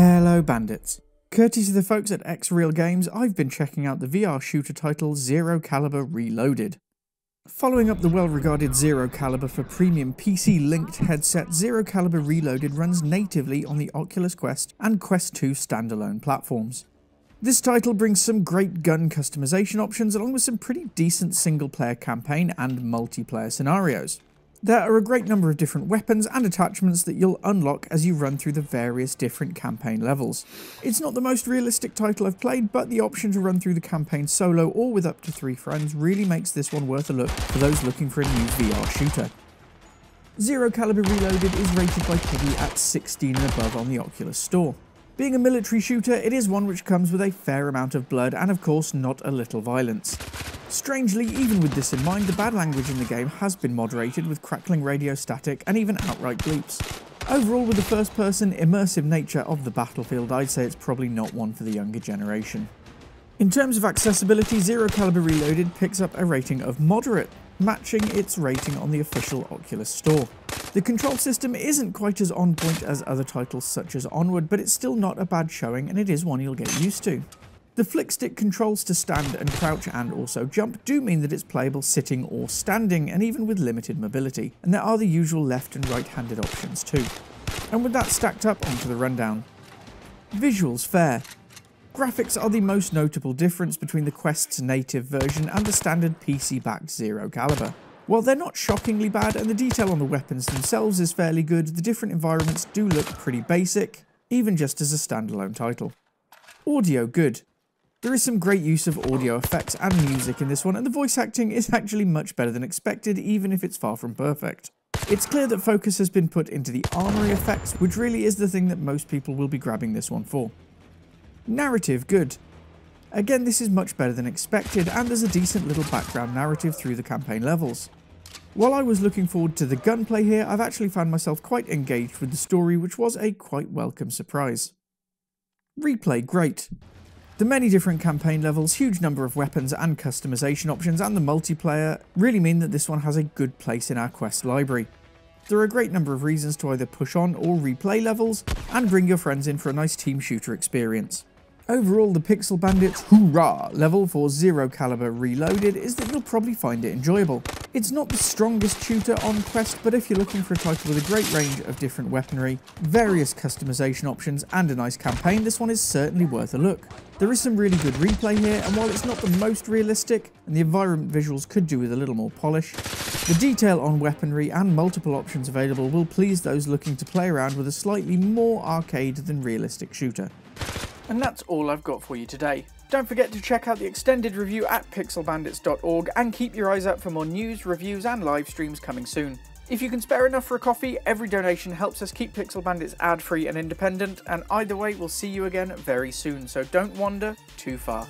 Hello bandits. Courtesy of the folks at XReal Games, I've been checking out the VR shooter title Zero Caliber Reloaded. Following up the well-regarded Zero Caliber for premium PC-linked headset, Zero Caliber Reloaded runs natively on the Oculus Quest and Quest 2 standalone platforms. This title brings some great gun customization options along with some pretty decent single-player campaign and multiplayer scenarios. There are a great number of different weapons and attachments that you'll unlock as you run through the various different campaign levels. It's not the most realistic title I've played, but the option to run through the campaign solo or with up to three friends really makes this one worth a look for those looking for a new VR shooter. Zero Caliber Reloaded is rated by PEGI at 16 and above on the Oculus Store. Being a military shooter, it is one which comes with a fair amount of blood and of course not a little violence. Strangely, even with this in mind, the bad language in the game has been moderated with crackling radio static and even outright bleeps. Overall, with the first person, immersive nature of the battlefield, I'd say it's probably not one for the younger generation. In terms of accessibility, Zero Caliber Reloaded picks up a rating of moderate, matching its rating on the official Oculus Store. The control system isn't quite as on point as other titles such as Onward, but it's still not a bad showing and it is one you'll get used to. The flick stick controls to stand and crouch and also jump do mean that it's playable sitting or standing and even with limited mobility, and there are the usual left and right handed options too. And with that stacked up onto the rundown. Visuals fair. Graphics are the most notable difference between the Quest's native version and the standard PC-backed Zero Caliber. While they're not shockingly bad and the detail on the weapons themselves is fairly good, the different environments do look pretty basic, even just as a standalone title. Audio good. There is some great use of audio effects and music in this one, and the voice acting is actually much better than expected, even if it's far from perfect. It's clear that focus has been put into the armory effects, which really is the thing that most people will be grabbing this one for. Narrative good. Again, this is much better than expected, and there's a decent little background narrative through the campaign levels. While I was looking forward to the gunplay here, I've actually found myself quite engaged with the story, which was a quite welcome surprise. Replay great. The many different campaign levels, huge number of weapons and customization options, and the multiplayer really mean that this one has a good place in our quest library. There are a great number of reasons to either push on or replay levels, and bring your friends in for a nice team shooter experience. Overall, the Pixel Bandits Hoorah level for Zero Caliber Reloaded is that you'll probably find it enjoyable. It's not the strongest shooter on Quest, but if you're looking for a title with a great range of different weaponry, various customization options, and a nice campaign, this one is certainly worth a look. There is some really good replay here, and while it's not the most realistic, and the environment visuals could do with a little more polish, the detail on weaponry and multiple options available will please those looking to play around with a slightly more arcade than realistic shooter. And that's all I've got for you today. Don't forget to check out the extended review at pixelbandits.org and keep your eyes out for more news, reviews and live streams coming soon. If you can spare enough for a coffee, every donation helps us keep Pixel Bandits ad-free and independent, and either way we'll see you again very soon, so don't wander too far.